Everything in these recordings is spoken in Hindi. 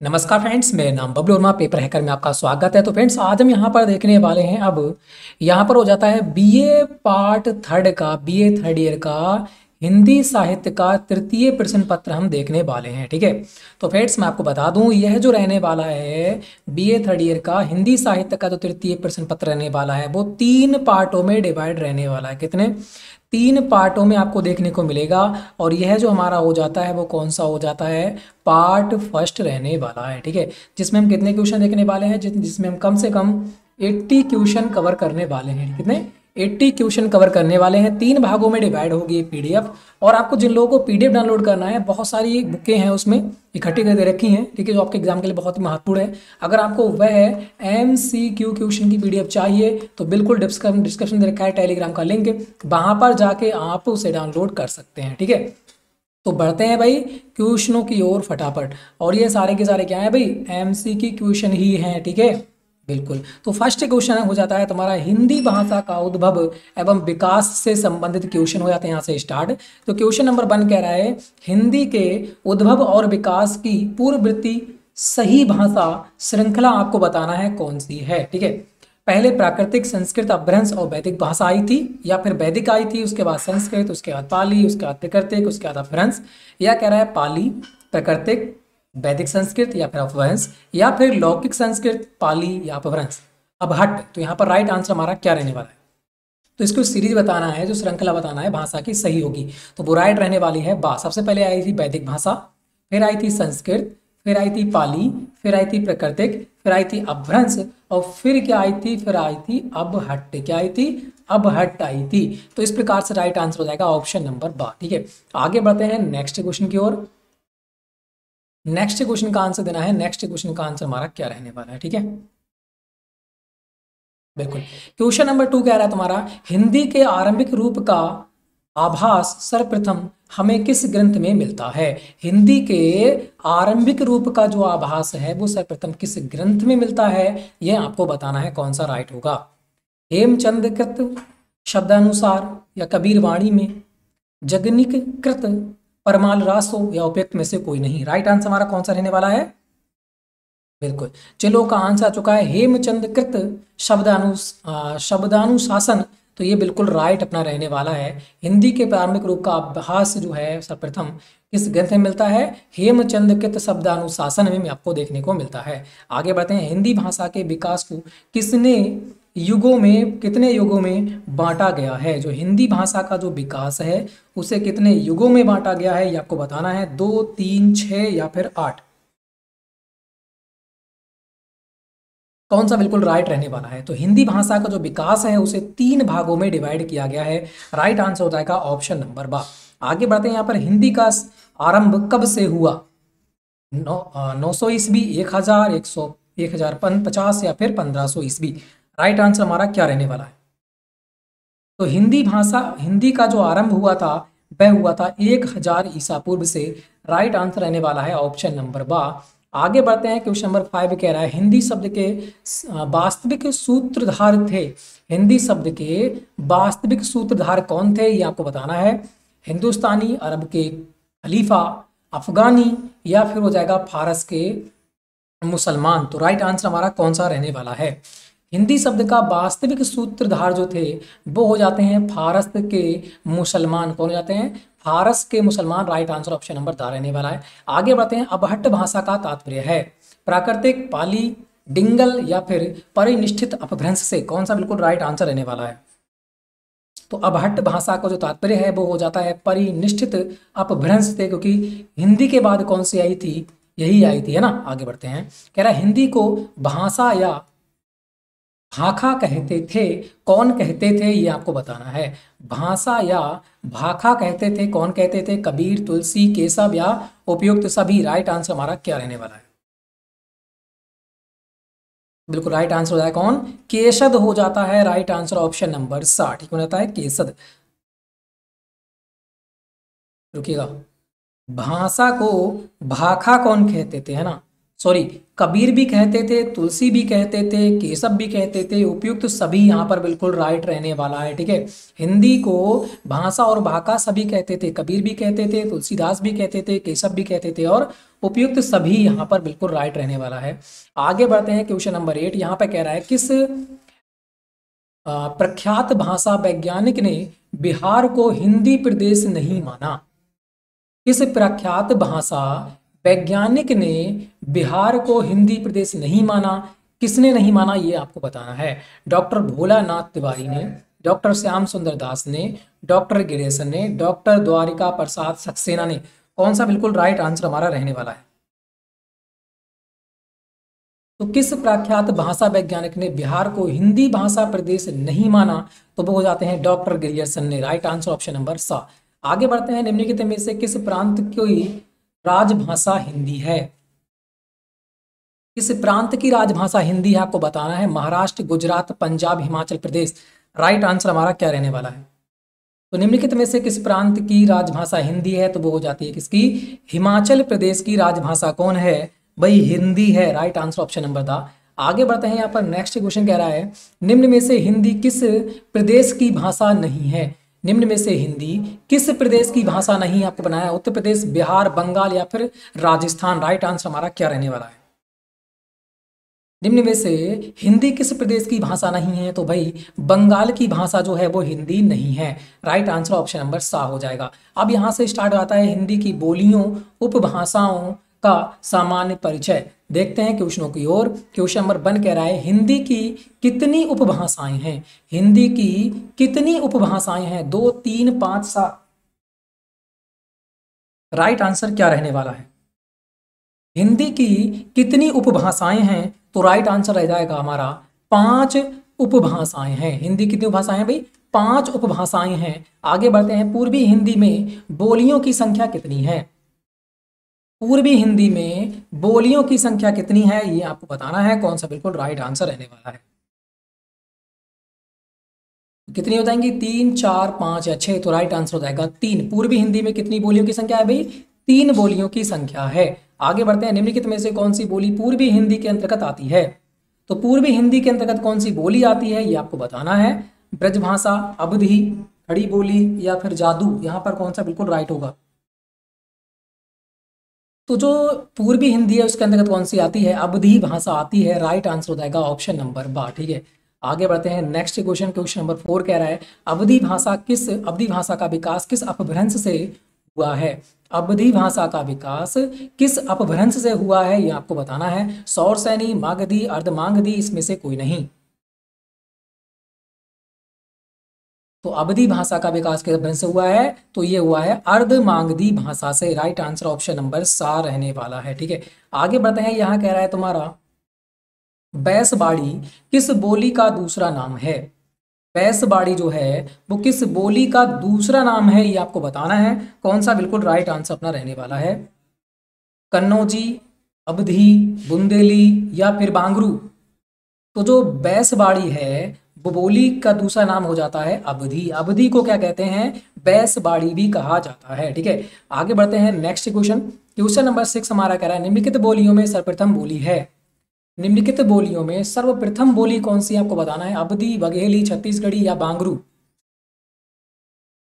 नमस्कार फ्रेंड्स, मेरा नाम बबलू वर्मा, पेपर हैकर में आपका स्वागत है। तो फ्रेंड्स, आज हम यहाँ पर देखने वाले हैं अब, यहाँ पर हो जाता है बीए पार्ट थर्ड का बीए थर्ड ईयर का हिंदी साहित्य का तृतीय प्रश्न पत्र हम देखने वाले हैं, ठीक है? तो फ्रेंड्स, मैं आपको बता दूँ, यह जो रहने वाला है बीए थर्ड ईयर का हिंदी साहित्य का जो तृतीय प्रश्न पत्र रहने वाला है, वो तीन पार्टों में डिवाइड रहने वाला है। कितने? तीन पार्टों में आपको देखने को मिलेगा और यह जो हमारा हो जाता है, वो कौन सा हो जाता है? पार्ट फ़र्स्ट रहने वाला है, ठीक है? जिसमें हम कितने क्वेश्चन देखने वाले हैं? जिसमें हम कम से कम 80 क्वेश्चन कवर करने वाले हैं कितने 80 क्वेश्चन कवर करने वाले हैं। तीन भागों में डिवाइड होगी पीडीएफ। और आपको जिन लोगों को पीडीएफ डाउनलोड करना है, बहुत सारी बुकें हैं उसमें, इकट्ठी कर दे रखी हैं ठीक है जो आपके एग्ज़ाम के लिए बहुत ही महत्वपूर्ण है। अगर आपको वह एम सी क्यू क्वेश्चन की पीडीएफ चाहिए तो बिल्कुल डिस्क्रिप्शन दे रखा है, टेलीग्राम का लिंक, वहाँ पर जाके आप उसे डाउनलोड कर सकते हैं, ठीक है? तो बढ़ते हैं भाई, क्वेश्चनों की ओर फटाफट। और ये सारे के सारे क्या है भाई? एम सी की क्वेश्चन ही हैं, ठीक है? बिल्कुल। तो फ़र्स्ट क्वेश्चन हो जाता है, तुम्हारा हिंदी भाषा का उद्भव एवं विकास से संबंधित क्वेश्चन हो जाते हैं यहाँ से स्टार्ट तो क्वेश्चन नंबर वन कह रहा है, हिंदी के उद्भव और विकास की पूर्ववृत्ति सही भाषा श्रृंखला आपको बताना है कौन सी है, ठीक है? पहले प्राकृतिक, संस्कृत अभ्रंश और वैदिक भाषा आई थी, या फिर वैदिक आई थी, उसके बाद संस्कृत, उसके बाद पाली, उसके बाद प्राकृतिक उसके बाद अभ्रंश। या कह रहा है पाली, प्राकृतिक वैदिक संस्कृत या फिर अपभ्रंश या फिर लौकिक संस्कृत, पाली या अपभ्रंश अब हट तो यहाँ पर राइट आंसर हमारा क्या रहने वाला है? तो इसको सीरीज़ बताना है, जो श्रृंखला बताना है, भाषा की सही होगी। तो वो राइट रहने वाली है, बा, सबसे पहले आई थी वैदिक भाषा, फिर आई थी संस्कृत, फिर आई थी पाली, फिर आई थी प्राकृतिक, फिर आई थी अपभ्रंश और फिर क्या आई थी? फिर आई थी अब हट। क्या आई थी? अब हट आई थी। तो इस प्रकार से राइट आंसर हो जाएगा ऑप्शन नंबर बा, ठीक है? आगे बढ़ते हैं नेक्स्ट क्वेश्चन की ओर। नेक्स्ट क्वेश्चन का आंसर देना है। नेक्स्ट क्वेश्चन का आंसर हमारा क्या रहने वाला है? ठीक है? बिल्कुल। क्वेश्चन नंबर टू कह रहा है तुम्हारा, हिंदी के आरंभिक रूप का आभास सर्वप्रथम हमें किस ग्रंथ में मिलता है? हिंदी के आरंभिक रूप का जो आभास है, वो सर्वप्रथम किस ग्रंथ में मिलता है? यह आपको बताना है कौन सा राइट होगा। हेमचंद कृत शब्दानुसार या कबीर वाणी में जगनिक कृत परमाल रास हो या उपयुक्त में से कोई नहीं। राइट आंसर हमारा कौन सा रहने वाला है? बिल्कुल। चलो का आंसर आ चुका है हेमचंद कृत शब्दानु शब्दानुशासन। तो ये बिल्कुल राइट अपना रहने वाला है। हिंदी के प्रारंभिक रूप का अभ्यास जो है, सर्वप्रथम किस ग्रंथ में मिलता है? हेमचंद कृत शब्दानुशासन में आपको देखने को मिलता है। आगे बढ़ते हैं। हिंदी भाषा के विकास को किसने युगों में, कितने युगों में बांटा गया है? जो हिंदी भाषा का जो विकास है, उसे कितने युगों में बांटा गया है? ये आपको बताना है। दो, तीन छ या फिर आठ। कौन सा बिल्कुल राइट रहने वाला है? तो हिंदी भाषा का जो विकास है, उसे तीन भागों में डिवाइड किया गया है। राइट आंसर हो जाएगा ऑप्शन नंबर बा आगे बढ़ते हैं यहाँ पर। हिंदी का आरंभ कब से हुआ? नौ नौ सौ ईस्वी, एक हज़ार एक सौ, एक हज़ार पचास या फिर पंद्रह सौ ईस्वी। राइट आंसर हमारा क्या रहने वाला है? तो हिंदी भाषा, हिंदी का जो आरंभ हुआ था, वह हुआ था एक हज़ार ईसा पूर्व से राइट आंसर रहने वाला है ऑप्शन नंबर बा। आगे बढ़ते हैं क्वेश्चन नंबर फाइव कह रहा है, हिंदी शब्द के वास्तविक सूत्रधार थे। हिंदी शब्द के वास्तविक सूत्रधार कौन थे, ये आपको बताना है। हिंदुस्तानी, अरब के खलीफा, अफगानी या फिर हो जाएगा फारस के मुसलमान। तो राइट आंसर हमारा कौन सा रहने वाला है? हिंदी शब्द का वास्तविक सूत्रधार जो थे, वो हो जाते हैं फारस के मुसलमान। कौन हो जाते हैं? फारस के मुसलमान राइट आंसर ऑप्शन नंबर दा रहने वाला है। आगे बढ़ते हैं, अबहट भाषा का तात्पर्य है। प्राकृतिक, पाली, डिंगल या फिर परिनिष्ठित अपभ्रंश से कौन सा बिल्कुल राइट आंसर रहने वाला है? तो अबहट भाषा का जो तात्पर्य है, वो हो जाता है परिनिष्ठित अपभ्रंश से, क्योंकि हिंदी के बाद कौन सी आई थी? यही आई थी, है ना? आगे बढ़ते हैं। कह रहा है, हिंदी को भाषा या भाखा कहते थे, कौन कहते थे, ये आपको बताना है। भाषा या भाखा कहते थे, कौन कहते थे, कबीर, तुलसी, केशव या उपयुक्त सभी? राइट आंसर हमारा क्या रहने वाला है? बिल्कुल राइट आंसर हो जाए कौन? केशद हो जाता है राइट आंसर ऑप्शन नंबर साठ। हो जाता है? केशद। रुकिएगा। भाषा को भाखा कौन कहते थे, है ना? सॉरी कबीर भी कहते थे तुलसी भी कहते थे केशव भी कहते थे, उपयुक्त तो सभी यहाँ पर बिल्कुल राइट रहने वाला है, ठीक है? हिंदी को भाषा और भाका सभी कहते थे कबीर भी कहते थे तुलसीदास भी कहते थे केशव भी कहते थे, और उपयुक्त सभी यहाँ पर बिल्कुल राइट रहने वाला है। आगे बढ़ते हैं क्वेश्चन नंबर एट यहाँ पर कह रहा है, किस प्रख्यात भाषा वैज्ञानिक ने बिहार को हिंदी प्रदेश नहीं माना? किस प्रख्यात भाषा वैज्ञानिक ने बिहार को हिंदी प्रदेश नहीं माना। किसने नहीं माना, ये आपको बताना है। डॉक्टर भोलानाथ तिवारी ने, डॉक्टर श्याम सुंदर दास ने, डॉक्टर गिरेसन ने, डॉक्टर द्वारिका प्रसाद सक्सेना ने। कौन सा बिल्कुल राइट आंसर हमारा रहने वाला है? तो किस प्रख्यात भाषा वैज्ञानिक ने बिहार को हिंदी भाषा प्रदेश नहीं माना? तो वो हो जाते हैं डॉक्टर गिरियसन ने। राइट आंसर ऑप्शन नंबर सा। आगे बढ़ते हैं, निम्नलिखित में से किस प्रांत की राजभाषा हिंदी है। किस प्रांत की राजभाषा हिंदी है आपको बताना है? महाराष्ट्र, गुजरात, पंजाब, हिमाचल प्रदेश। राइट आंसर हमारा क्या रहने वाला है? तो निम्नलिखित में से किस प्रांत की राजभाषा हिंदी है तो वो हो जाती है किसकी? हिमाचल प्रदेश की राजभाषा कौन है? भाई हिंदी है। राइट आंसर ऑप्शन नंबर था आगे बढ़ते हैं यहाँ पर। नेक्स्ट क्वेश्चन कह रहा है, निम्न में से हिंदी किस प्रदेश की भाषा नहीं है? निम्न में से हिंदी, किस प्रदेश की भाषा नहीं आपको बनाया? उत्तर प्रदेश, बिहार, बंगाल या फिर राजस्थान? राइट आंसर हमारा क्या रहने वाला है? निम्न में से हिंदी किस प्रदेश की भाषा नहीं है? तो भाई, बंगाल की भाषा जो है वो हिंदी नहीं है। राइट आंसर ऑप्शन नंबर सा हो जाएगा। अब यहाँ से स्टार्ट आता है हिंदी की बोलियों, उपभाषाओं का सामान्य परिचय। देखते हैं क्वेश्चनों की ओर क्वेश्चन नंबर वन कह रहा है हिंदी की कितनी उपभाषाएँ हैं? हिंदी की कितनी उपभाषाएँ हैं? दो, तीन, पाँच सात राइट आंसर क्या रहने वाला है? हिंदी की कितनी उपभाषाएँ हैं? तो राइट आंसर रह जाएगा हमारा, पाँच उपभाषाएँ हैं। हिंदी कितनी उपभाषाएँ हैं भाई? पाँच उपभाषाएँ हैं। आगे बढ़ते हैं, पूर्वी हिंदी में बोलियों की संख्या कितनी है? पूर्वी हिंदी में बोलियों की संख्या कितनी है, ये आपको बताना है, कौन सा बिल्कुल राइट आंसर रहने वाला है। कितनी हो जाएँगी? तीन, चार, पाँच या छह तो राइट आंसर हो जाएगा तीन। पूर्वी हिंदी में कितनी बोलियों की संख्या है भाई? तीन बोलियों की संख्या है। आगे बढ़ते हैं, निम्नलिखित में से कौन सी बोली पूर्वी हिंदी के अंतर्गत आती है? तो पूर्वी हिंदी के अंतर्गत कौन सी बोली आती है, ये आपको बताना है। ब्रजभाषा, अवधि, खड़ी बोली या फिर जादू, यहाँ पर कौन सा बिल्कुल राइट होगा? तो जो पूर्वी हिंदी है, उसके अंतर्गत कौन सी आती है? अवधि भाषा आती है। राइट आंसर हो जाएगा ऑप्शन नंबर बा, ठीक है? आगे बढ़ते हैं next question question number four कह रहा है, अवधि भाषा किस, अवधि भाषा का विकास किस अपभ्रंश से हुआ है? अवधि भाषा का विकास किस अपभ्रंश से हुआ है? ये आपको बताना है। सौर सैनी मागधी, अर्धमांगधी, इसमें से कोई नहीं। तो अवधि भाषा का विकास किस वंश से हुआ है तो ये हुआ है अर्ध मांगधी भाषा से। राइट आंसर ऑप्शन नंबर सा रहने वाला है, ठीक है? आगे बढ़ते हैं, यहाँ कह रहा है तुम्हारा, बैसबाड़ी किस बोली का दूसरा नाम है? बैसबाड़ी जो है, वो किस बोली का दूसरा नाम है, ये आपको बताना है। कौन सा बिल्कुल राइट आंसर अपना रहने वाला है? कन्नौजी, अवधि, बुंदेली या फिर बांगरू? तो जो बैसबाड़ी है बोली का दूसरा नाम हो जाता है अवधि। अवधि को क्या कहते हैं? बैस बाड़ी भी कहा जाता है, ठीक है? आगे बढ़ते हैं next question question number six हमारा कह रहा है, निम्नलिखित बोलियों में सर्वप्रथम बोली है। निम्नलिखित बोलियों में सर्वप्रथम बोली कौन सी आपको बताना है? अवधि, बघेली, छत्तीसगढ़ी या बांगरू?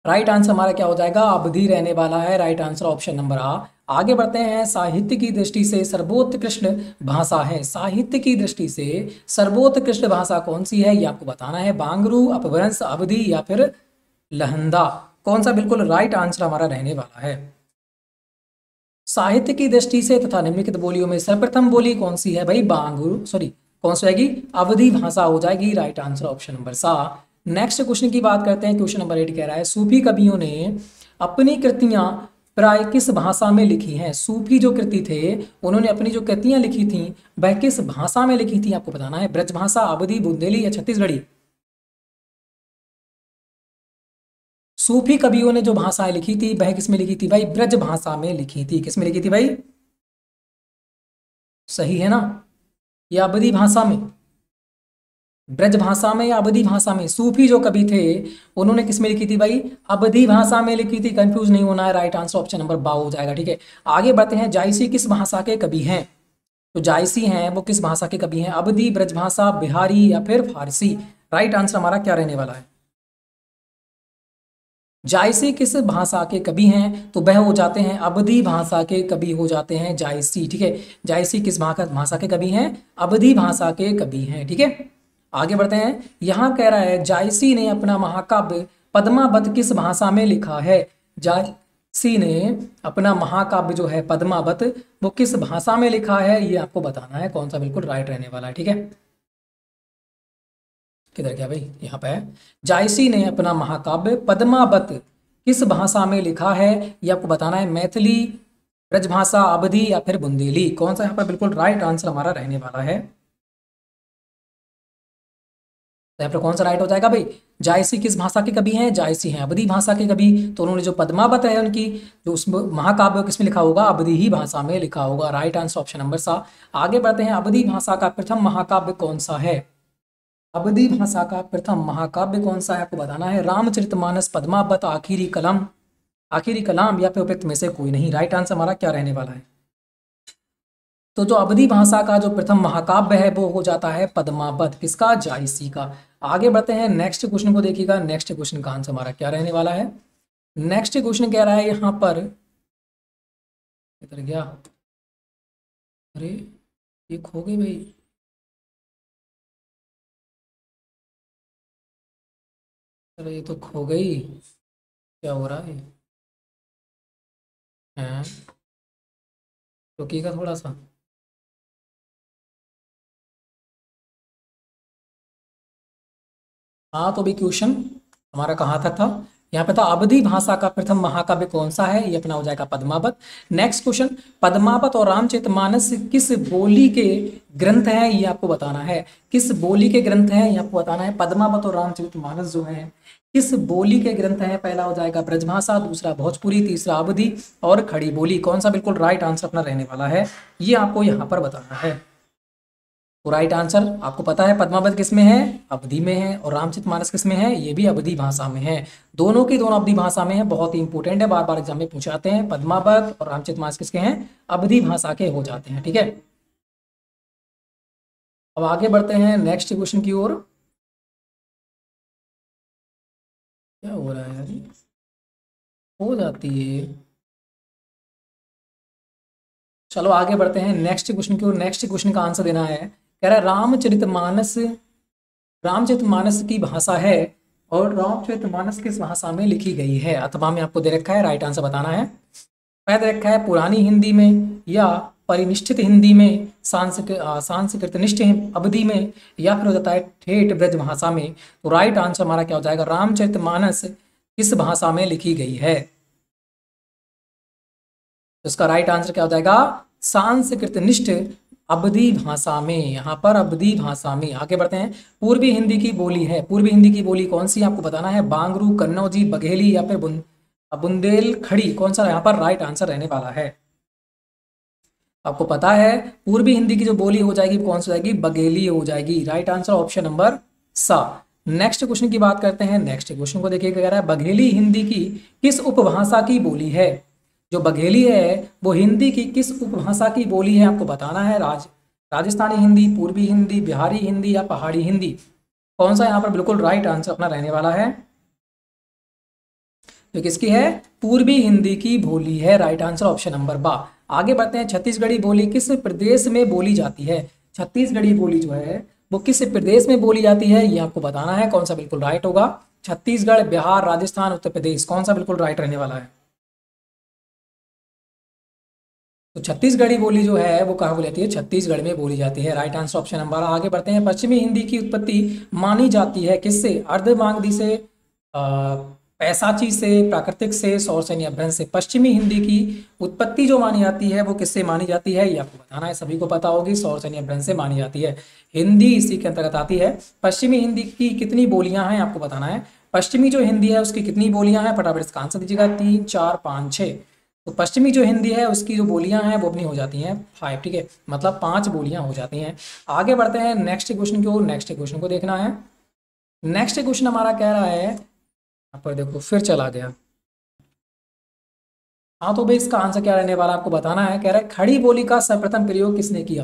राइट आंसर हमारा क्या हो जाएगा? अवधि रहने वाला है। राइट आंसर ऑप्शन नंबर आ आगे बढ़ते हैं। साहित्य की दृष्टि से सर्वोत्कृष्ट भाषा है। साहित्य की दृष्टि से सर्वोत्कृष्ट भाषा कौन सी है? ये आपको बताना है। बांगरू, अपभ्रंश, अवधि या फिर लहंदा। कौन सा बिल्कुल राइट आंसर हमारा रहने वाला है? साहित्य की दृष्टि से तथा निम्नलिखित बोलियों में सर्वप्रथम बोली कौन सी है? भाई बांगरू सॉरी कौन सी आएगी अवधि भाषा हो जाएगी। राइट आंसर ऑप्शन नंबर सा नेक्स्ट क्वेश्चन की बात करते हैं क्वेश्चन नंबर एट कह रहा है, सूफी कवियों ने अपनी कृतियाँ प्राय किस भाषा में लिखी हैं? सूफी जो कृति थे, उन्होंने अपनी जो कृतियाँ लिखी थी, वह किस भाषा में लिखी थी? आपको बताना है, ब्रज भाषा, अवधि, बुंदेली या छत्तीसगढ़ी? सूफी कवियों ने जो भाषाएँ लिखी थी, वह किसमें लिखी थी? भाई, ब्रज भाषा में लिखी थी। किसमें लिखी थी भाई? सही है ना? या अवधि भाषा में? ब्रज भाषा में या अवधि भाषा में? सूफी जो कवि थे, उन्होंने किसमें लिखी थी भाई? अवधि भाषा में लिखी थी। कंफ्यूज नहीं होना है राइट आंसर ऑप्शन नंबर बा हो जाएगा, ठीक है? आगे बढ़ते हैं। जायसी किस भाषा के कवि हैं? तो जायसी हैं, वो किस भाषा के कवि हैं? अवधि ब्रजभाषा बिहारी या फिर फारसी? राइट आंसर हमारा क्या रहने वाला है? जायसी किस भाषा के कवि हैं? तो वह हो जाते हैं अवधि भाषा के कवि हो जाते हैं जायसी, ठीक है? जायसी किस भाषा के कवि हैं? अवधि भाषा के कवि हैं, ठीक है? आगे बढ़ते हैं। यहाँ कह रहा है, जायसी ने अपना महाकाव्य पद्मावत किस भाषा में लिखा है? जायसी ने अपना महाकाव्य जो है, पद्मावत, वो किस भाषा में लिखा है? ये आपको बताना है, कौन सा बिल्कुल राइट रहने वाला है, ठीक है? किधर गया भाई? यहाँ पे जायसी ने अपना महाकाव्य पद्मावत किस भाषा में लिखा है? ये आपको बताना है, मैथिली, ब्रजभाषा, अवधि या फिर बुंदेली। कौन सा यहाँ पर बिल्कुल राइट आंसर हमारा रहने वाला है? तो यहाँ पर कौन सा राइट हो जाएगा भाई? जायसी किस भाषा के कवि हैं? जायसी हैं। अवधि भाषा के कवि। तो उन्होंने जो पद्मावत है उनकी, जो उस महाकाव्य किसमें लिखा होगा? अवधि ही भाषा में लिखा होगा। राइट आंसर ऑप्शन नंबर सा। आगे बढ़ते हैं। अवधि भाषा का प्रथम महाकाव्य कौन सा है? अवधि भाषा का प्रथम महाकाव्य कौन सा है? आपको बताना है। रामचरितमानस पद्मावत आखिरी कलम। आखिरी कलाम या फिर उपयुक्त में से कोई नहीं। राइट आंसर हमारा क्या रहने वाला है? तो जो अवधि भाषा का जो प्रथम महाकाव्य है, वो हो जाता है पद्मावत, किसका? जायसी का। आगे बढ़ते हैं नेक्स्ट क्वेश्चन को देखिएगा। नेक्स्ट क्वेश्चन का आंसर हमारा क्या रहने वाला है? नेक्स्ट क्वेश्चन कह रहा है यहाँ पर। इधर गया। अरे ये खो गई भाई। अरे ये तो खो गई। क्या हो रहा है? हैं? रुकिएगा थोड़ा सा। हाँ तो भी क्वेश्चन हमारा कहाँ तक था? यहाँ पे था, अवधि भाषा का प्रथम महाकाव्य कौन सा है? ये अपना हो जाएगा पद्मावत। नेक्स्ट क्वेश्चन पद्मावत और रामचरित मानस किस बोली के ग्रंथ है? ये आपको बताना है। किस बोली के ग्रंथ है? ये आपको बताना है। पद्मावत और रामचरित मानस जो है, किस बोली के ग्रंथ है? पहला हो जाएगा ब्रजभाषा, दूसरा भोजपुरी, तीसरा अवधि और खड़ी बोली। कौन सा बिल्कुल राइट आंसर अपना रहने वाला है? ये आपको यहाँ पर बताना है। तो राइट आंसर आपको पता है, पद्मावत किसमें है? अवधि में है और रामचित मानस किसमें है? ये भी अवधि भाषा में है। दोनों की दोनों अवधि भाषा में है, बहुत ही इंपॉर्टेंट है बार बार एग्ज़ाम में पूछाते हैं। पद्मावत और रामचित मानस किसके हैं? अवधि भाषा के हो जाते हैं, ठीक है? अब आगे बढ़ते हैं नेक्स्ट क्वेश्चन की ओर। क्या हो रहा है हो जाती है। चलो आगे बढ़ते हैं नेक्स्ट क्वेश्चन की ओर। नेक्स्ट क्वेश्चन का आंसर देना है। कह रहा रामचरित मानस रामचरित मानस की भाषा है और रामचरित मानस किस भाषा में लिखी गई है? अथवा में आपको दे रखा है राइट आंसर बताना है। पहले रखा है पुरानी हिंदी में या परिनिष्ठित हिंदी में सांस्कृतनिष्ठ अवधि में, या फिर हो जाता है ठेठ ब्रज भाषा में। तो राइट आंसर हमारा क्या हो जाएगा? रामचरित मानस किस भाषा में लिखी गई है? तो इसका राइट आंसर क्या हो जाएगा? सांस्कृतनिष्ठ अवधि भाषा में, यहाँ पर अवधि भाषा में, आगे बढ़ते हैं। पूर्वी हिंदी की बोली है। पूर्वी हिंदी की बोली कौन सी आपको बताना है। बांगरू, कन्नौजी, बघेली या फिर बुंदेल खड़ी कौन सा यहाँ पर राइट आंसर रहने वाला है? आपको पता है, पूर्वी हिंदी की जो बोली हो जाएगी कौन सी हो जाएगी? बघेली हो जाएगी। राइट आंसर ऑप्शन नंबर सा। नेक्स्ट क्वेश्चन की बात करते हैं। नेक्स्ट क्वेश्चन को देखिए, कह रहा है, बघेली हिंदी की किस उपभाषा की बोली है? जो बघेली है, वो हिंदी की किस उपभाषा की बोली है आपको बताना है? राज, राजस्थानी हिंदी, पूर्वी हिंदी, बिहारी हिंदी या पहाड़ी हिंदी? कौन सा यहाँ पर बिल्कुल राइट आंसर अपना रहने वाला है? जो किसकी है? पूर्वी हिंदी की बोली है। राइट आंसर ऑप्शन नंबर बा। आगे बढ़ते हैं। छत्तीसगढ़ी बोली किस प्रदेश में बोली जाती है? छत्तीसगढ़ी बोली जो है, वो किस प्रदेश में बोली जाती है? ये आपको बताना है। कौन सा बिल्कुल राइट होगा? छत्तीसगढ़, बिहार, राजस्थान, उत्तर प्रदेश। कौन सा बिल्कुल राइट रहने वाला है? तो छत्तीसगढ़ी बोली जो है, वो कहाँ बोली जाती है? छत्तीसगढ़ में बोली जाती है। राइट आंसर ऑप्शन नंबर आगे बढ़ते हैं। पश्चिमी हिंदी की उत्पत्ति मानी जाती है किससे? अर्धमांगदी से पैसाची से, प्राकृतिक से सौरसैन्य अभ्रंश से। पश्चिमी हिंदी की उत्पत्ति जो मानी जाती है, वो किससे मानी जाती है? ये आपको बताना है। सभी को पता होगी सौरसैन्य अभ्रंश से मानी जाती है। हिंदी इसी के अंतर्गत आती है। पश्चिमी हिंदी की कितनी बोलियाँ हैं, आपको बताना है। पश्चिमी जो हिंदी है, उसकी कितनी बोलियाँ हैं? फटाफट इसका आंसर दीजिएगा। तीन, चार, पाँच छः तो पश्चिमी जो हिंदी है उसकी जो बोलियाँ हैं वो अपनी हो जाती हैं फाइव ठीक है? मतलब पाँच बोलियाँ हो जाती हैं। आगे बढ़ते हैं नेक्स्ट क्वेश्चन की ओर नेक्स्ट क्वेश्चन को देखना है। नेक्स्ट क्वेश्चन हमारा कह रहा है यहाँ पर देखो फिर चला गया। हाँ तो भाई इसका आंसर क्या रहने वाला आपको बताना है। कह रहा है खड़ी बोली का सर्वप्रथम प्रयोग किसने किया?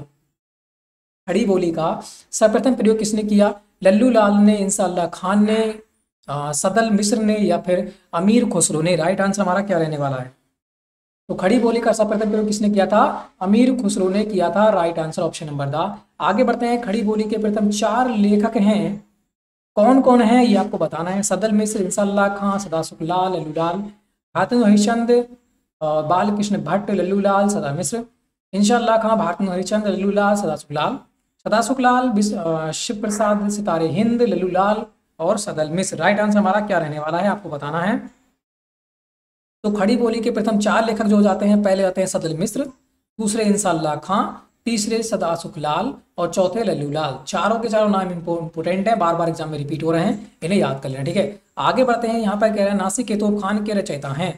खड़ी बोली का सर्वप्रथम प्रयोग किसने किया? लल्लू लाल ने इंशाल्लाह खान ने आ, सदल मिश्र ने या फिर अमीर खुसरो ने? राइट आंसर हमारा क्या रहने वाला है? तो खड़ी बोली का सर्वप्रथम प्रयोग किसने किया था? अमीर खुसरो ने किया था right answer option number D. आगे बढ़ते हैं, खड़ी बोली के प्रथम चार लेखक हैं। कौन कौन है? ये आपको बताना है। सदल मिश्र इंशाल्लाह खां सदा सुखलाल लल्लूलाल हातन हरिचंद बाल कृष्ण भट्ट लल्लूलाल सदा मिश्र। इंशाल्लाह खां भारतन हरिचंद लल्लूलाल सदा सुखलाल सदा सुखलाल शिव प्रसाद सितारे हिंद लल्लूलाल और सदल मिश्र। राइट आंसर हमारा क्या रहने वाला है? आपको बताना है। तो खड़ी बोली के प्रथम चार लेखक जो हो जाते हैं, पहले आते हैं सदल मिश्र, दूसरे इंसाल्ला खां, तीसरे सदा सुखलाल और चौथे लल्लूलाल चारों के चारों नाम इंपोर्टेंट है बार बार एग्ज़ाम में रिपीट हो रहे हैं, इन्हें याद कर लेना, ठीक है? आगे बढ़ते हैं, यहाँ पर कह रहे हैं, नासिक केतोब खान के रचयिता हैं।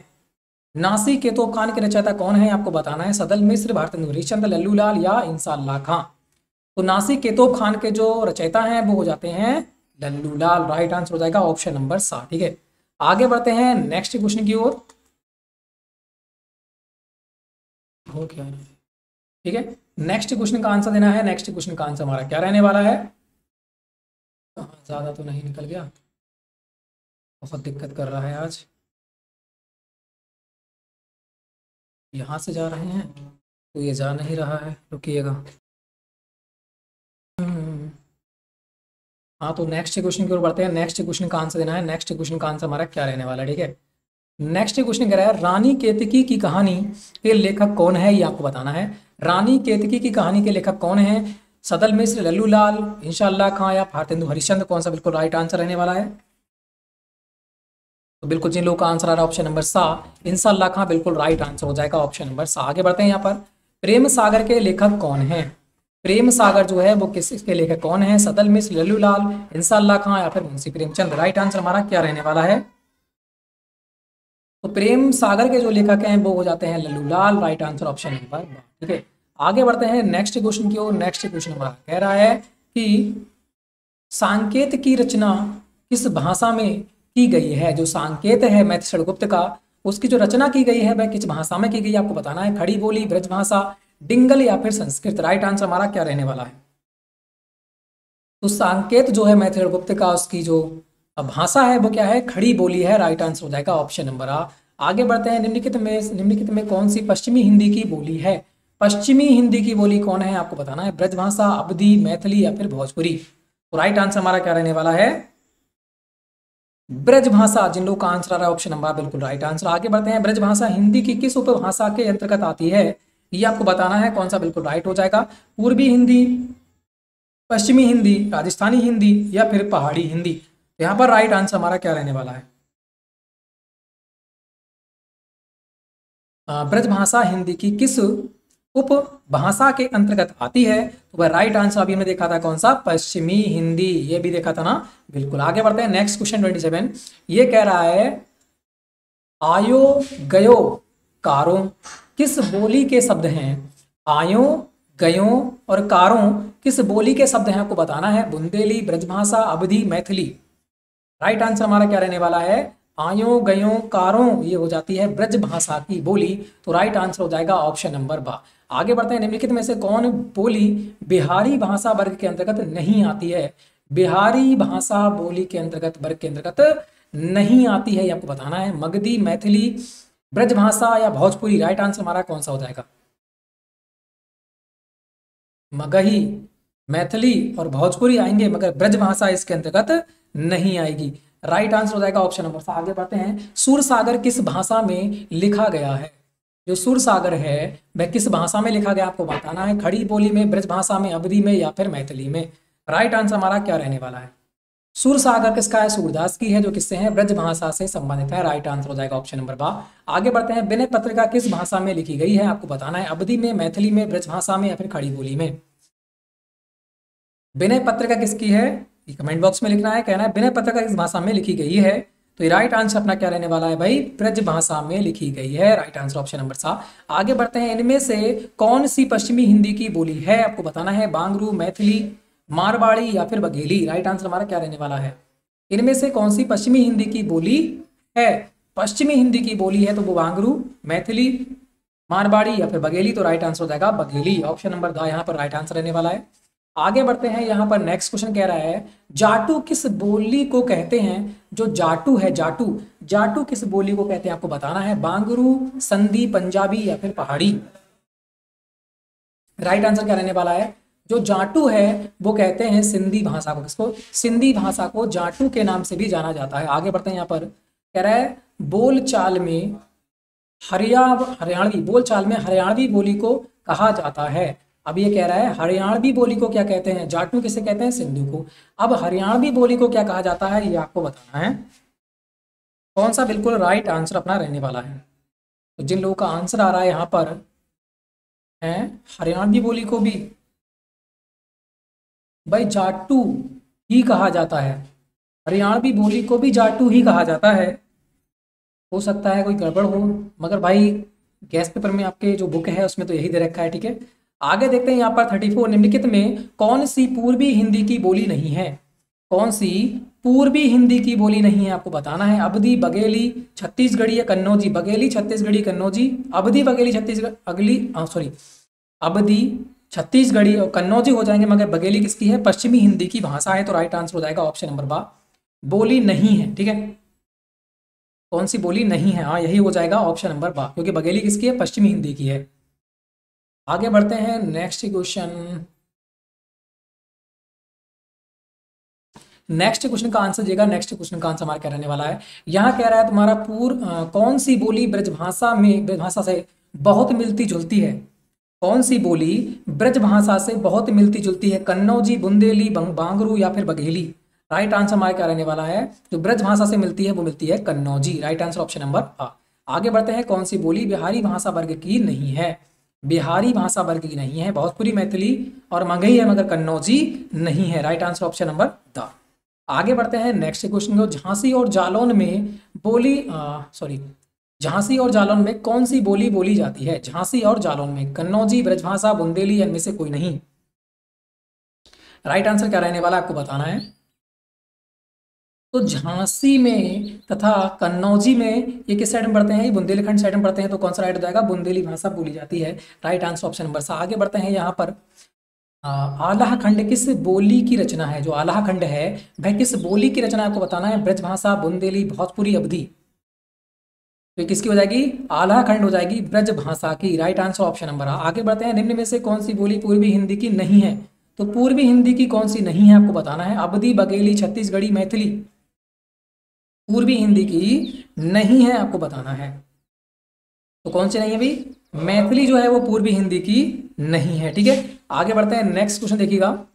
नासिक केतोब खान के रचयिता कौन है, आपको बताना है, सदल मिश्र, भारत हरिश्चंद्र लल्लूलाल या इंसाल्ला खां। तो नासिक केतोब खान के जो रचयिता हैं, वो हो जाते हैं लल्लूलाल राइट आंसर हो जाएगा ऑप्शन नंबर सात, ठीक है? आगे बढ़ते हैं नेक्स्ट क्वेश्चन की ओर। हो क्या ठीक है? नेक्स्ट क्वेश्चन का आंसर देना है। नेक्स्ट क्वेश्चन का आंसर हमारा क्या रहने वाला है? ज़्यादा तो नहीं निकल गया। बहुत दिक्कत कर रहा है आज। यहाँ से जा रहे हैं तो ये जा नहीं रहा है। रुकिएगा। हम्म। हाँ तो नेक्स्ट क्वेश्चन की ओर बढ़ते हैं। नेक्स्ट क्वेश्चन का आंसर देना है। नेक्स्ट क्वेश्चन का आंसर हमारा क्या रहने वाला है? ठीक है? नेक्स्ट क्वेश्चन कह रहा है, रानी केतकी की कहानी के लेखक कौन है, ये आपको बताना है। रानी केतकी की कहानी के लेखक कौन है? सदल मिश्र लल्लू लाल इंशाल्लाह खां, या भारतेंदु हरिश्चंद्र, कौन सा बिल्कुल राइट आंसर रहने वाला है? तो बिल्कुल जिन लोगों का आंसर आ रहा है ऑप्शन नंबर सा, इंशाल्लाह खां बिल्कुल राइट आंसर हो जाएगा ऑप्शन नंबर सा। आगे बढ़ते हैं यहाँ पर। प्रेम सागर के लेखक कौन है? प्रेम सागर जो है, वो किस के लेखक कौन है? सदल मिश्र लल्लू लाल इंशाल्लाह खां, या फिर मुंशी प्रेमचंद। राइट आंसर हमारा क्या रहने वाला है? तो प्रेम सागर के जो लेखक हैं, वो हो जाते हैं Lallulal right answer option number ठीक है? आगे बढ़ते हैं नेक्स्ट क्वेश्चन की ओर नेक्स्ट क्वेश्चन हमारा कह रहा है कि सांकेत की रचना किस भाषा में की गई है? जो सांकेत है मैथिल गुप्त का, उसकी जो रचना की गई है, वह किस भाषा में की गई आपको बताना है, खड़ी बोली, ब्रज भाषा, डिंगल या फिर संस्कृत? राइट आंसर हमारा क्या रहने वाला है? तो सांकेत जो है मैथिल गुप्त का, उसकी जो अब भाषा है, वो क्या है? खड़ी बोली है राइट आंसर हो जाएगा ऑप्शन नंबर आ आगे बढ़ते हैं, निम्नलिखित में निम्नलिखित में कौन सी पश्चिमी हिंदी की बोली है? पश्चिमी हिंदी की बोली कौन है? आपको बताना है ब्रज भाषा अवधि, मैथिली या फिर भोजपुरी। तो राइट आंसर हमारा क्या रहने वाला है? ब्रज भाषा जिन लोग का आंसर आ रहा है ऑप्शन नंबर बिल्कुल राइट आंसर आगे बढ़ते हैं ब्रज भाषा हिंदी की किस उपभाषा के अंतर्गत आती है? ये आपको बताना है, कौन सा बिल्कुल राइट हो जाएगा। पूर्वी हिंदी, पश्चिमी हिंदी, राजस्थानी हिंदी या फिर पहाड़ी हिंदी। यहाँ पर राइट आंसर हमारा क्या रहने वाला है? ब्रज भाषा हिंदी की किस उप भाषा के अंतर्गत आती है? तो वह राइट आंसर अभी हमने देखा था कौन सा? पश्चिमी हिंदी, ये भी देखा था ना? बिल्कुल आगे बढ़ते हैं नेक्स्ट क्वेश्चन ट्वेंटी सेवन ये कह रहा है, आयो गयो कारों, किस बोली के शब्द हैं? आयो, गयो और कारों, किस बोली के शब्द हैं आपको बताना है? बुंदेली, ब्रजभाषा, अवधि, मैथिली। राइट आंसर हमारा क्या रहने वाला है? आयो, गयो, कारों, ये हो जाती है ब्रज भाषा की बोली। तो राइट आंसर हो जाएगा ऑप्शन नंबर बा। आगे बढ़ते हैं, निम्नलिखित में से कौन बोली बिहारी भाषा वर्ग के अंतर्गत नहीं आती है? बिहारी भाषा बोली के अंतर्गत, वर्ग के अंतर्गत नहीं आती है। ये आपको बताना है। मगधी, मैथिली, ब्रज भाषा या भोजपुरी राइट आंसर हमारा कौन सा हो जाएगा? मगही, मैथिली और भोजपुरी आएँगे, मगर ब्रज भाषा इसके अंतर्गत नहीं आएगी। राइट आंसर हो जाएगा ऑप्शन नंबर आगे बढ़ते हैं। सुर सागर किस भाषा में लिखा गया है? जो सुर सागर है, वह किस भाषा में लिखा गया? आपको बताना है। खड़ी बोली में, ब्रज भाषा में, अवधि में या फिर मैथिली में। राइट आंसर हमारा क्या रहने वाला है? सुर सागर किसका है? सूरदास की है, जो किससे है? ब्रज भाषा से संबंधित है। राइट आंसर हो जाएगा ऑप्शन नंबर बा आगे बढ़ते हैं। विनय पत्रिका किस भाषा में लिखी गई है? आपको बताना है। अवधि में, मैथिली में, ब्रज भाषा में या फिर खड़ी बोली में? विनय पत्रिका किसकी है? कमेंट बॉक्स में लिखना है, कहना है विनय पत्रिका किस भाषा में लिखी गई है। तो ये राइट आंसर अपना क्या रहने वाला है भाई? ब्रज भाषा में लिखी गई है। राइट आंसर ऑप्शन नंबर सा आगे बढ़ते हैं, इनमें से कौन सी पश्चिमी हिंदी की बोली है? आपको बताना है, बांगरू, मैथिली, मारवाड़ी या फिर बघेली? राइट आंसर हमारा क्या रहने वाला है? इनमें से कौन सी पश्चिमी हिंदी की बोली है? पश्चिमी हिंदी की बोली है तो वो बांगरू, मैथिली, मारवाड़ी या फिर बघेली। तो राइट आंसर हो जाएगा बघेली। ऑप्शन नंबर द, यहाँ पर राइट आंसर रहने वाला है। आगे बढ़ते हैं, यहाँ पर नेक्स्ट क्वेश्चन कह रहा है, जाटू किस बोली को कहते हैं, जो जाटू है, जाटू जाटू किस बोली को कहते हैं, आपको बताना है, बांगरू, संधि, पंजाबी या फिर पहाड़ी? राइट आंसर क्या रहने वाला है? जो जाटू है, वो कहते हैं सिंधी भाषा को, किसको? सिंधी भाषा को जाटू के नाम से भी जाना जाता है। आगे बढ़ते हैं यहाँ पर, कह रहा है बोल चाल में हरिया, हरियाणवी बोल चाल में हरियाणवी बोली को कहा जाता है। अब ये कह रहा है, हरियाणवी बोली को क्या कहते हैं? जाटू किसे कहते हैं? सिंधु को। अब हरियाणवी बोली को क्या कहा जाता है? ये आपको बताना है। कौन सा बिल्कुल राइट आंसर अपना रहने वाला है? तो जिन लोगों का आंसर आ रहा है यहाँ पर, है, हरियाणवी बोली को भी, भाई जाटू ही कहा जाता है। हरियाणवी बोली को भी जाटू ही कहा जाता है। हो सकता है कोई गड़बड़ हो, मगर भाई गैस पेपर में आपके जो बुक है, उसमें तो यही दे रखा है, ठीक है? आगे देखते हैं यहाँ पर थर्टी फोर निम्नलिखित में कौन सी पूर्वी हिंदी की बोली नहीं है? कौन सी पूर्वी हिंदी की बोली नहीं है? आपको बताना है। अवधि बघेली छत्तीसगढ़ी या कन्नौजी? बघेली छत्तीसगढ़ी, कन्नौजी। अवधि बघेली छत्तीसगढ़, अगली सॉरी अवधि, छत्तीसगढ़ी और कन्नौजी हो जाएँगे, मगर बघेली किसकी है? पश्चिमी हिंदी की। भाषा है तो राइट आंसर हो जाएगा ऑप्शन नंबर बा। बोली नहीं है, ठीक है? कौन सी बोली नहीं है? हाँ यही हो जाएगा ऑप्शन नंबर बा, क्योंकि बघेली किसकी है? पश्चिमी हिंदी की है। आगे बढ़ते हैं नेक्स्ट क्वेश्चन नेक्स्ट क्वेश्चन का आंसर देगा नेक्स्ट क्वेश्चन का आंसर हमारा क्या रहने वाला है। यहाँ कह रहा है तुम्हारा पूर्व कौन सी बोली ब्रजभाषा में, ब्रजभाषा से बहुत मिलती जुलती है? कौन सी बोली ब्रजभाषा से बहुत मिलती जुलती है? कन्नौजी, बुंदेली बांगरू या फिर बघेली? राइट आंसर हमारा क्या रहने वाला है, जो ब्रज भाषा से मिलती है, वो मिलती है Kannauji. Right answer option number A आगे बढ़ते हैं, कौन सी बोली बिहारी भाषा वर्ग की नहीं है? बिहारी भाषा वर्ग की नहीं है, भोजपुरी मैथिली और मंगई है मगर कन्नौजी नहीं है। Right answer option number D. आगे बढ़ते हैं नेक्स्ट क्वेश्चन को। झांसी और जालौन में बोली सॉरी झांसी और जालौन में कौन सी बोली बोली जाती है? झांसी और जालौन में कन्नौजी, ब्रजभाषा, बुंदेली, इनमें से कोई नहीं। राइट आंसर क्या रहने वाला आपको बताना है। तो झांसी में तथा कन्नौजी में ये किस साइड में पढ़ते हैं? ये बुंदेलखंड साइड में पढ़ते हैं तो कौन सा राइट हो जाएगा? बुंदेली भाषा बोली जाती है। राइट आंसर ऑप्शन नंबर सा आगे बढ़ते हैं यहाँ पर। आलाह खंड किस बोली की रचना है? जो आलाह खंड है, वह किस बोली की रचना आपको बताना है, ब्रज भाषा, बुंदेली, भोजपुरी, अवधि। तो किसकी हो जाएगी? आलाह खंड हो जाएगी ब्रज भाषा की। राइट आंसर ऑप्शन नंबर आगे बढ़ते हैं। निम्न में से कौन सी बोली पूर्वी हिंदी की नहीं है? तो पूर्वी हिंदी की कौन सी नहीं है? आपको बताना है। अवधि बघेली छत्तीसगढ़ी, मैथिली। पूर्वी हिंदी की नहीं है, आपको बताना है। तो कौन सी नहीं है भाई मैथिली जो है वो पूर्वी हिंदी की नहीं है, ठीक है? आगे बढ़ते हैं नेक्स्ट क्वेश्चन देखिएगा।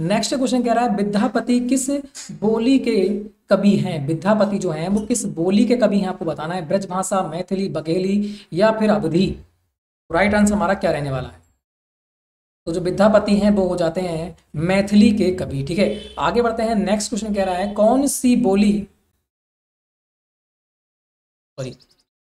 नेक्स्ट क्वेश्चन कह रहा है, विद्यापति किस बोली के कवि हैं? विद्यापति जो हैं, वो किस बोली के कवि हैं, आपको बताना है। ब्रजभाषा मैथिली, बघेली या फिर अवधि? राइट आंसर हमारा क्या रहने वाला है? तो जो विद्यापति हैं, वो हो जाते हैं मैथिली के कवि, ठीक है? आगे बढ़ते हैं नेक्स्ट क्वेश्चन कह रहा है, कौन सी बोली सॉरी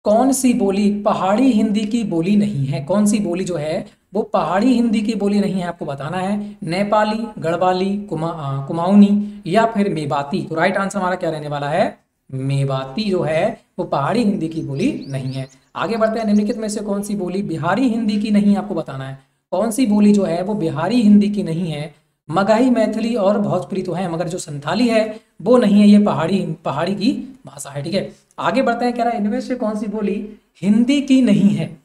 कौन सी बोली पहाड़ी हिंदी की बोली नहीं है? कौन सी बोली जो है, वो पहाड़ी हिंदी की बोली नहीं है? आपको बताना है। नेपाली, गढ़वाली, कुमा कुमाऊनी या फिर मेवाती। तो राइट आंसर हमारा क्या रहने वाला है? मेवाती जो है, वो पहाड़ी हिंदी की बोली नहीं है। आगे बढ़ते हैं, निम्नलिखित में से कौन सी बोली बिहारी हिंदी की नहीं आपको बताना है। कौन सी बोली जो है, वो बिहारी हिंदी की नहीं है? मगही, मैथिली और भोजपुरी तो है, मगर जो संथाली है वो नहीं है ये पहाड़ी पहाड़ी की भाषा है, ठीक है? आगे बढ़ते हैं, कह रहा है, इनमें से कौन सी बोली हिंदी की नहीं है?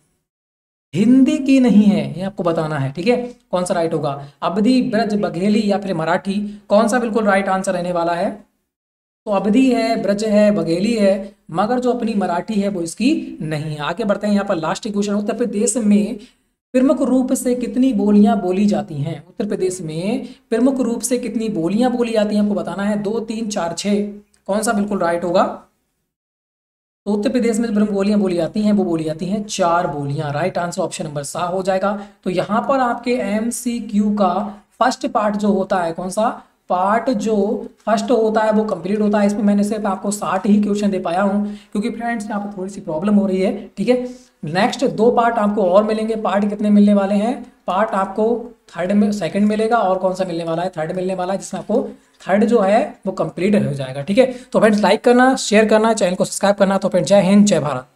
हिंदी की नहीं है, ये आपको बताना है, ठीक है? कौन सा राइट होगा? अवधि ब्रज, बघेली या फिर मराठी? कौन सा बिल्कुल राइट आंसर रहने वाला है? तो अवधि है, ब्रज है, बघेली है, मगर जो अपनी मराठी है वो इसकी नहीं है। आगे बढ़ते हैं, यहाँ पर लास्ट क्वेश्चन उत्तर प्रदेश में प्रमुख रूप से कितनी बोलियाँ बोली जाती हैं? उत्तर प्रदेश में प्रमुख रूप से कितनी बोलियाँ बोली जाती हैं? आपको बताना है। दो, तीन, चार छः कौन सा बिल्कुल राइट होगा? तो उत्तर प्रदेश में प्रमुख बोलियाँ बोली जाती हैं, वो बोली जाती हैं चार बोलियाँ। राइट आंसर ऑप्शन नंबर सा हो जाएगा। तो यहाँ पर आपके एमसीक्यू का फ़र्स्ट पार्ट जो होता है, कौन सा? पार्ट जो फ़र्स्ट होता है, वो कंप्लीट होता है। इसमें मैंने सिर्फ़ आपको साठ ही क्वेश्चन दे पाया हूँ, क्योंकि फ्रेंड्स यहाँ पर थोड़ी सी प्रॉब्लम हो रही है, ठीक है? नेक्स्ट दो पार्ट आपको और मिलेंगे। पार्ट कितने मिलने वाले हैं? पार्ट आपको थर्ड में सेकंड मिलेगा और कौन सा मिलने वाला है? थर्ड मिलने वाला है, जिसमें आपको थर्ड जो है, वो कंप्लीट हो जाएगा, ठीक है? तो फ्रेंड्स लाइक करना शेयर करना चैनल को सब्सक्राइब करना। तो फ्रेंड जय हिंद, जय भारत।